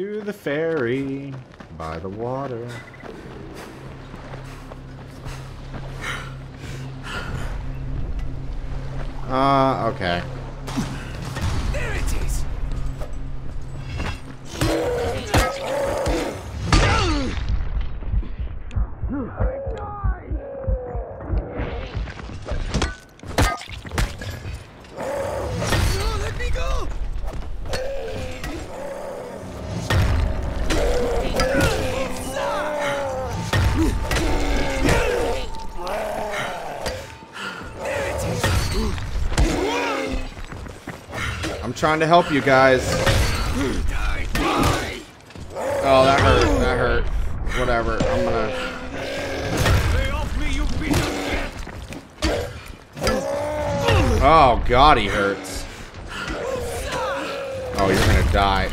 To the ferry by the water. Uh, okay. I'm trying to help you guys. Oh, that hurt. That hurt. Whatever. I'm gonna. Oh God, he hurts. Oh, you're gonna die.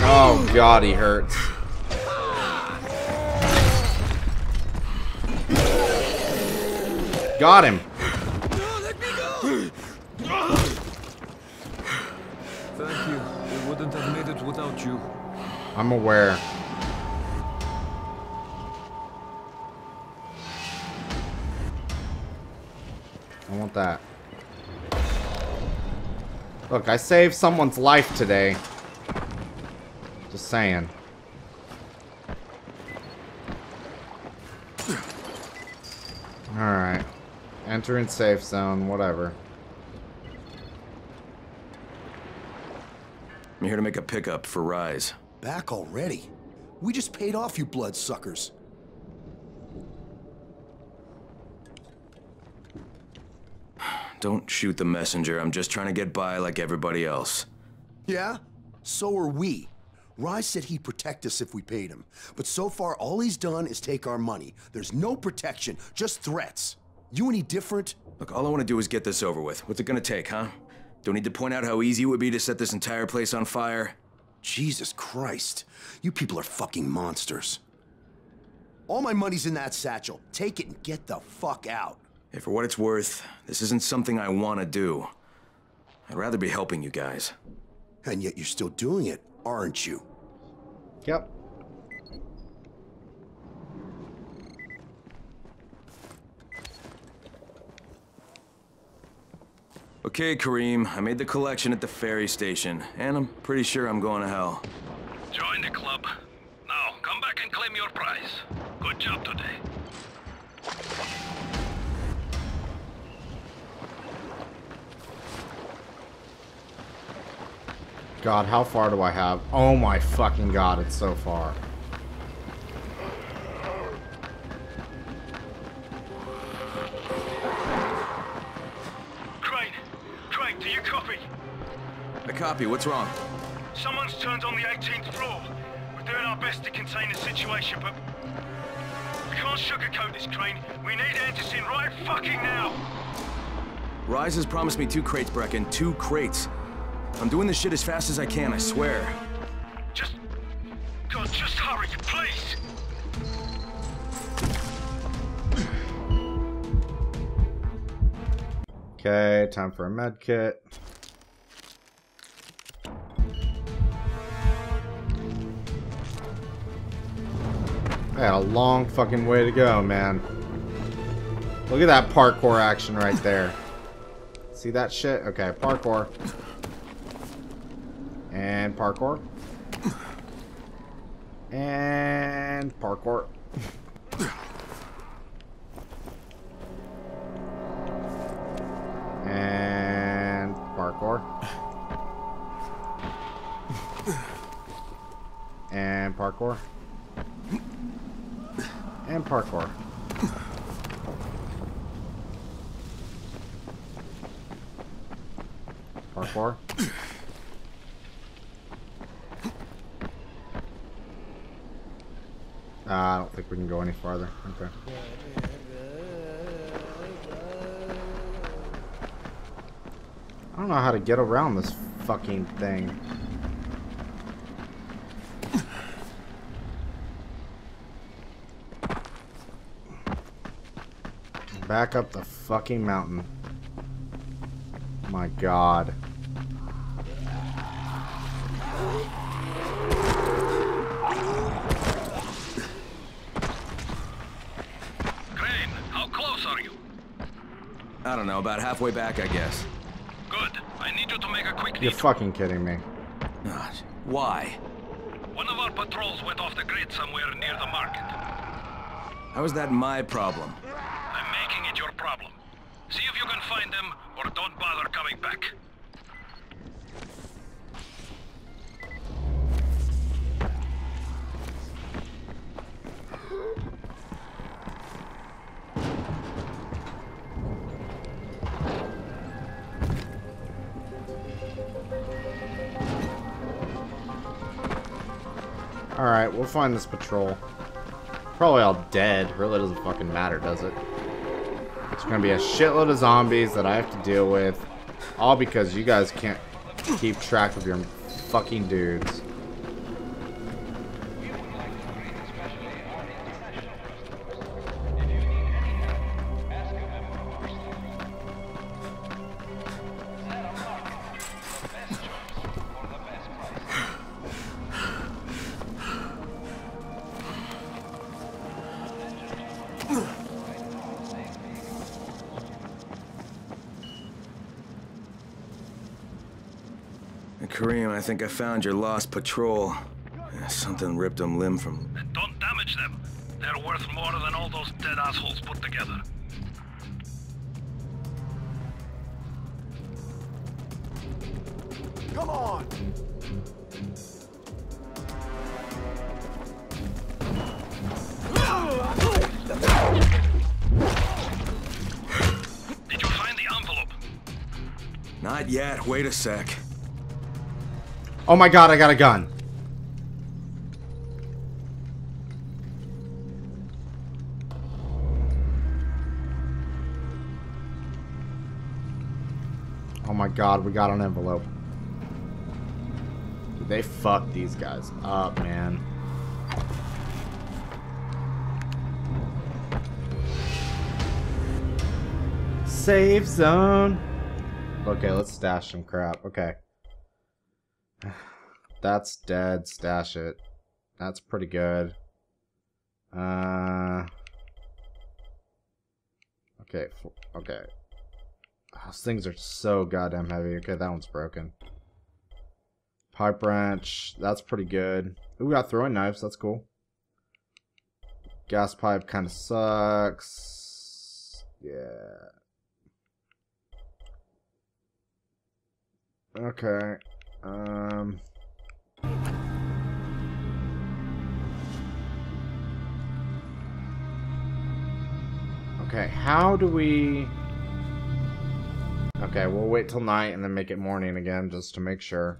Oh God, he hurts. Got him. No, let me go. Thank you. We wouldn't have made it without you. I'm aware. I want that. Look, I saved someone's life today. Just saying. Enter in safe zone, whatever. I'm here to make a pickup for Rais. Back already? We just paid off you bloodsuckers. Don't shoot the messenger. I'm just trying to get by like everybody else. Yeah? So are we. Rais said he'd protect us if we paid him. But so far, all he's done is take our money. There's no protection, just threats. You any different? Look, all I want to do is get this over with. What's it gonna take, huh? Don't need to point out how easy it would be to set this entire place on fire. Jesus Christ. You people are fucking monsters. All my money's in that satchel. Take it and get the fuck out. Hey, for what it's worth, this isn't something I want to do. I'd rather be helping you guys. And yet you're still doing it, aren't you? Yep. Okay, Karim, I made the collection at the ferry station, and I'm pretty sure I'm going to hell. Join the club. Now, come back and claim your prize. Good job today. God, how far do I have? Oh my fucking god, it's so far. You copy? I copy, what's wrong? Someone's turned on the 18th floor. We're doing our best to contain the situation, but... We can't sugarcoat this, Crane. We need antizin right fucking now! Rais has promised me two crates, Brecken. Two crates. I'm doing this shit as fast as I can, I swear. Just... God, just hurry, please! Okay, time for a med kit. I had a long fucking way to go, man. Look at that parkour action right there. See that shit? Okay, parkour. And parkour. And parkour. And parkour. And parkour. And parkour. Parkour. Uh, I don't think we can go any farther. Okay. I don't know how to get around this fucking thing. Back up the fucking mountain. My god. Crane, how close are you? I don't know, about halfway back, I guess. Good. I need you to make a quick You're detour. fucking kidding me. God, why? One of our patrols went off the grid somewhere near the market. How is that my problem? I'm making it your problem. See if you can find them, or don't bother coming back. Alright, we'll find this patrol. Probably all dead. Really doesn't fucking matter, does it? It's gonna be a shitload of zombies that I have to deal with. All because you guys can't keep track of your fucking dudes. Think I found your lost patrol. Something ripped them limb from... And don't damage them. They're worth more than all those dead assholes put together. Come on! Did you find the envelope? Not yet, wait a sec. Oh my god, I got a gun. Oh my god, we got an envelope. Dude, they fucked these guys up, man. Safe zone. Okay, let's stash some crap. Okay. That's dead. Stash it. That's pretty good. Uh. Okay. Okay. Those things are so goddamn heavy. Okay, that one's broken. Pipe wrench. That's pretty good. Ooh, we got throwing knives. That's cool. Gas pipe kind of sucks. Yeah. Okay. Um. Okay, how do we... Okay, we'll wait till night and then make it morning again, just to make sure.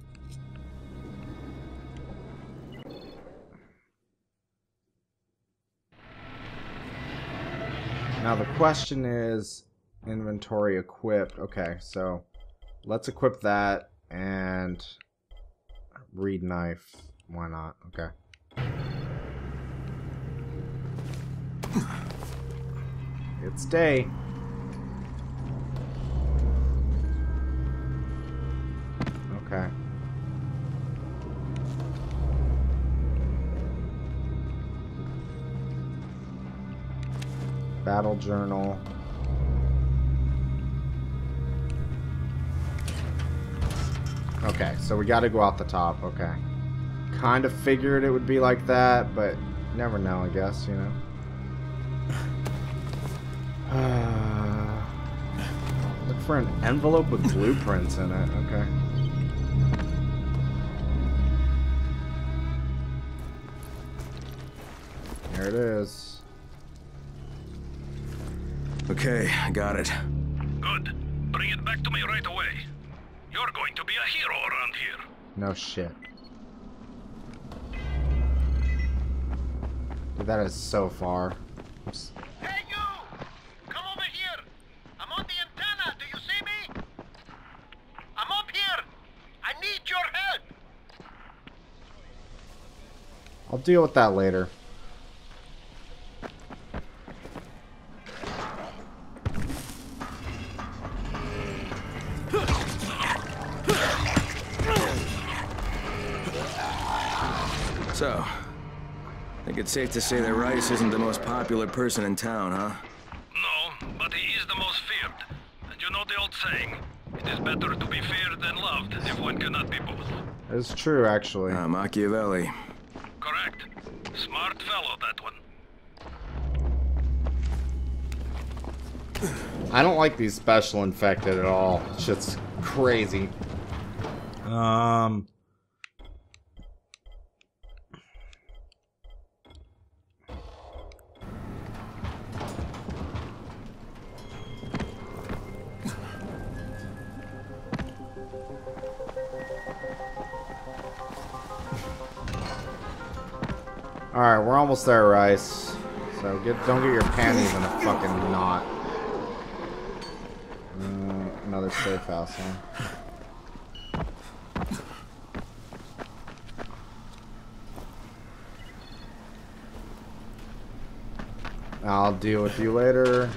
Now the question is, inventory equipped. Okay, so let's equip that and read knife. Why not? Okay. It's day. Okay. Battle journal. Okay, so we gotta go out the top, okay. Kind of figured it would be like that, but never know, I guess, you know? Uh, look for an envelope with blueprints in it. Okay. There it is. Okay, I got it. Good. Bring it back to me right away. You're going to be a hero around here. No shit. Dude, that is so far. Oops. Hey, you! Come over here! I'm on the antenna, do you see me? I'm up here! I need your help! I'll deal with that later. Think it's safe to say that Rais isn't the most popular person in town, huh? No, but he is the most feared. And you know the old saying, it is better to be feared than loved if one cannot be both. It's true, actually. Ah, Machiavelli. Correct. Smart fellow, that one. I don't like these special infected at all. It's just crazy. Um. Alright, we're almost there, Rais. So get don't get your panties in a fucking knot. Uh, another safe house, huh? I'll deal with you later.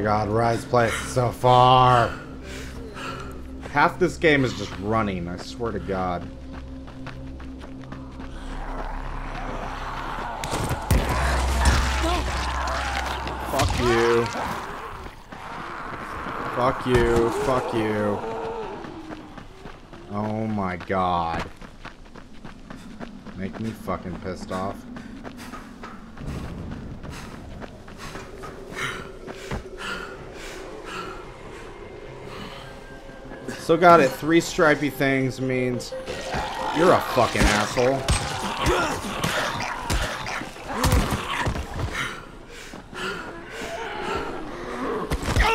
My god, Rais is so far. Half this game is just running, I swear to god. Fuck you. Fuck you. Fuck you. Oh my god. Make me fucking pissed off. So got it. Three stripy things means you're a fucking asshole.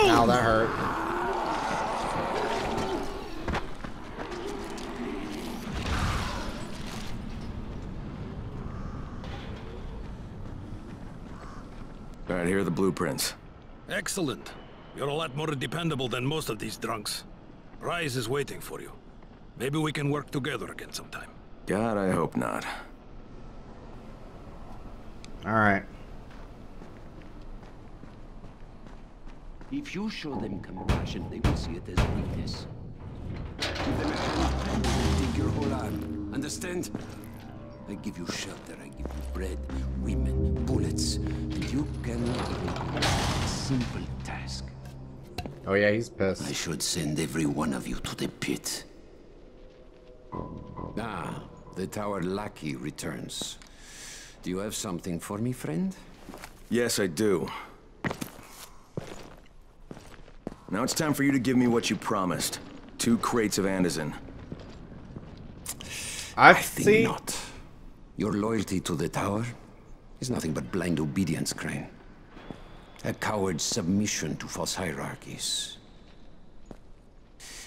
Ow, that hurt. All right, here are the blueprints. Excellent. You're a lot more dependable than most of these drunks. Rais is waiting for you. Maybe we can work together again sometime. God, I hope not. Alright. If you show them compassion, they will see it as weakness. Give them a hand, and take your whole arm. Understand? I give you shelter, I give you bread, women, bullets, and you can a simple task. Oh yeah, he's pissed. I should send every one of you to the pit. Ah, the tower lackey returns. Do you have something for me, friend? Yes, I do. Now it's time for you to give me what you promised. Two crates of antizin. I I think see. not. Your loyalty to the tower is nothing but blind obedience, Crane. A coward's submission to false hierarchies.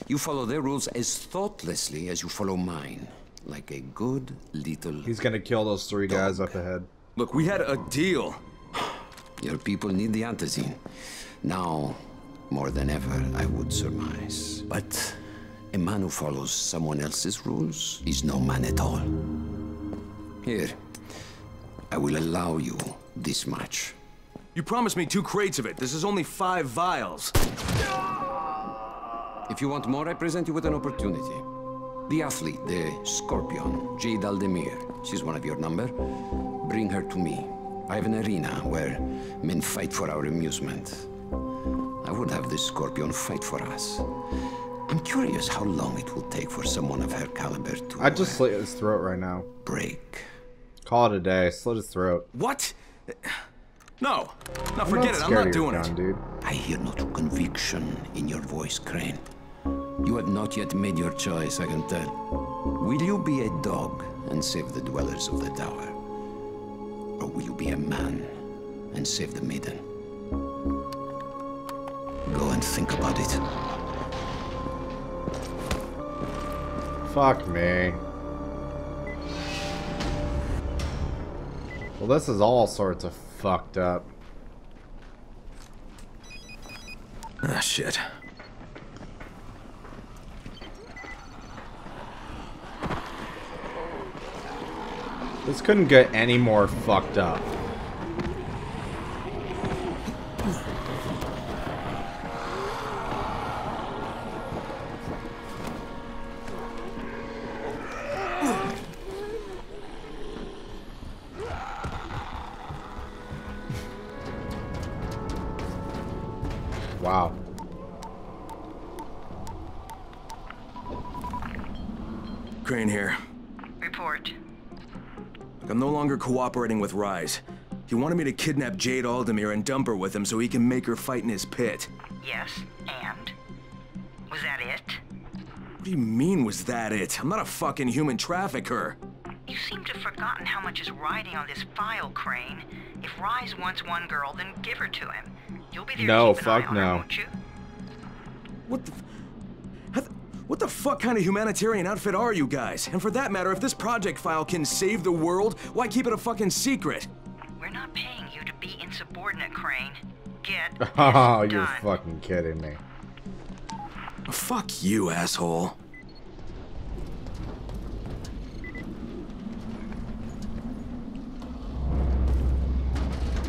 You follow their rules as thoughtlessly as you follow mine. Like a good little... He's gonna kill those three guys up ahead. Look, we had a deal. Your people need the antizin. Now, more than ever, I would surmise. But a man who follows someone else's rules is no man at all. Here, I will allow you this much. You promised me two crates of it. This is only five vials. If you want more, I present you with an opportunity. The athlete, the Scorpion, Jade Aldemir. She's one of your number. Bring her to me. I have an arena where men fight for our amusement. I would have this Scorpion fight for us. I'm curious how long it will take for someone of her caliber to I'd just slit his throat right now. break. Call it a day. Slit his throat. What? No. No, I'm forget not it. I'm not doing gun, it. dude. I hear no true conviction in your voice, Crane. You have not yet made your choice, I can tell. Will you be a dog and save the dwellers of the tower? Or will you be a man and save the maiden? Go and think about it. Fuck me. Well, this is all sorts of fucked up. Ah, shit. This couldn't get any more fucked up. Wow. Crane here. Report. I'm no longer cooperating with Rais. He wanted me to kidnap Jade Aldemir and dump her with him so he can make her fight in his pit. Yes, and? Was that it? What do you mean, was that it? I'm not a fucking human trafficker. You seem to have forgotten how much is riding on this file, Crane. If Rais wants one girl, then give her to him. You'll be there No, to keep an eye fuck on her, no. won't you? What the... th- What the fuck kind of humanitarian outfit are you guys? And for that matter, if this project file can save the world, why keep it a fucking secret? We're not paying you to be insubordinate, Crane. Get Oh, this you're done. fucking kidding me. Fuck you, asshole.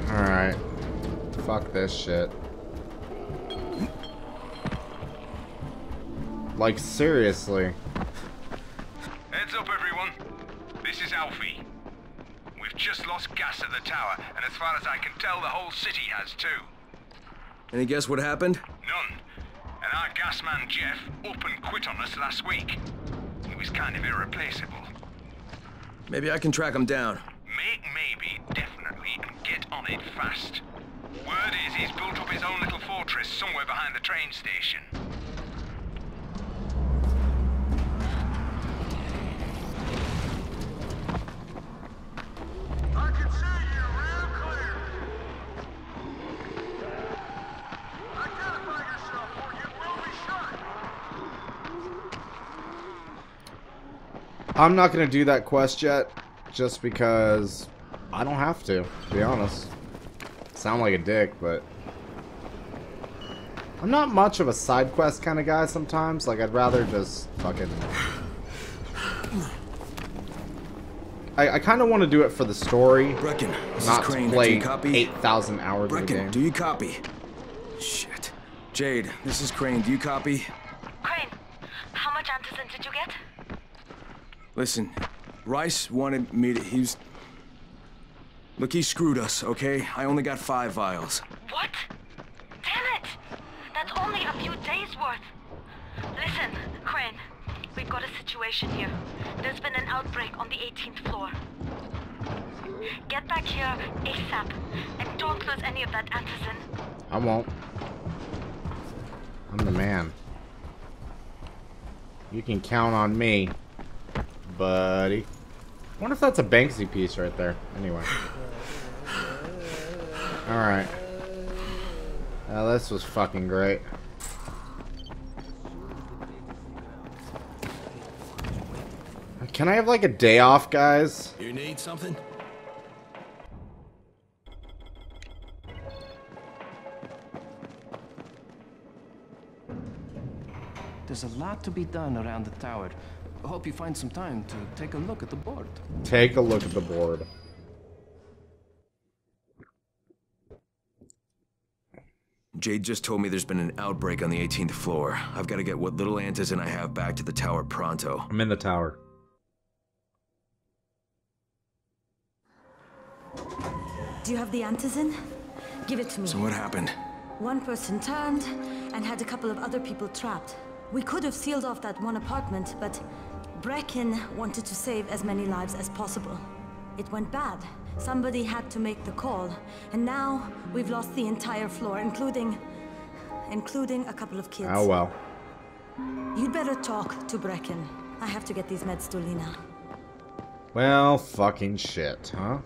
Alright. Fuck this shit. Like, seriously. Heads up, everyone. This is Alfie. We've just lost gas at the tower, and as far as I can tell, the whole city has too. Any guess what happened? None. And our gas man, Jeff, up and quit on us last week. He was kind of irreplaceable. Maybe I can track him down. Make maybe, definitely, and get on it fast. Word is he's built up his own little fortress somewhere behind the train station. I can see you real clear. Identify yourself or you will be shot. I'm not gonna do that quest yet, just because I don't have to, to be honest. Sound like a dick, but... I'm not much of a side quest kind of guy sometimes. Like, I'd rather just fucking... I, I kind of want to do it for the story, Brecken, not Crane. to play 8,000 hours of the Brecken, game. do you copy? Shit. Jade, this is Crane. Do you copy? Crane, how much antizin did you get? Listen, Rais wanted me to. He's. Look, he screwed us, okay? I only got five vials. What? Damn it! That's only a few days worth. Listen, Crane, we've got a situation here. There's been an outbreak on the 18th floor. Get back here ASAP, and don't lose any of that antizin. I won't. I'm the man. You can count on me, buddy. I wonder if that's a Banksy piece right there. Anyway. Alright. Uh, this was fucking great. Can I have like a day off, guys? You need something? There's a lot to be done around the tower. I hope you find some time to take a look at the board. Take a look at the board. Jade just told me there's been an outbreak on the 18th floor. I've got to get what little antizin I have back to the tower pronto. I'm in the tower. Do you have the antizin? Give it to me. So what happened? One person turned and had a couple of other people trapped. We could have sealed off that one apartment, but Brecken wanted to save as many lives as possible. It went bad. Somebody had to make the call, and now we've lost the entire floor, including... including a couple of kids. Oh well. You'd better talk to Brecken. I have to get these meds to Lena. Well, fucking shit, huh?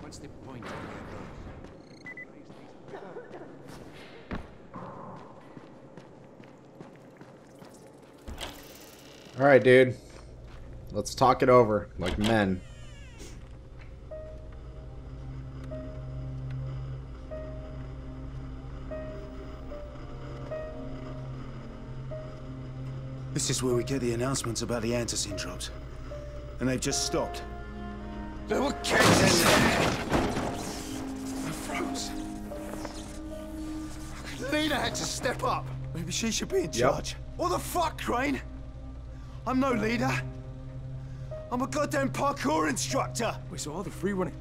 What's the point? Alright, dude. Let's talk it over, like men. This is where we get the announcements about the antizin drops. And they've just stopped. There were kids in there! I froze. Lena had to step up. Maybe she should be in charge. What the fuck, Crane? I'm no leader. I'm a goddamn parkour instructor. Wait, so all the free running.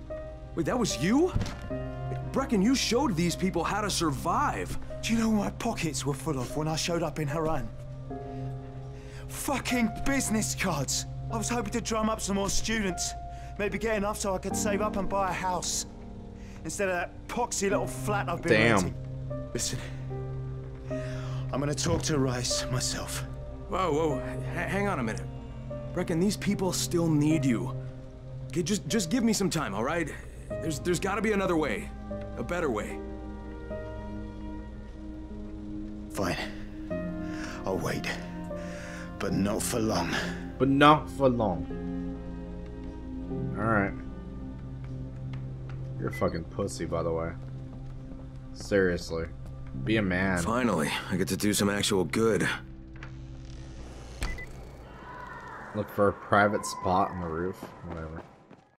Wait, that was you? Brecken, you showed these people how to survive. Do you know what my pockets were full of when I showed up in Harran? Fucking business cards. I was hoping to drum up some more students. Maybe get enough so I could save up and buy a house. Instead of that poxy little flat I've been Damn. renting. Listen. I'm gonna talk to Rais myself. Whoa, whoa, h- hang on a minute. Reckon these people still need you. Okay, just just give me some time, all right? There's there's got to be another way, a better way. Fine. I'll wait. But not for long. But not for long. Alright. You're a fucking pussy, by the way. Seriously. Be a man. Finally, I get to do some actual good. Look for a private spot on the roof. Whatever.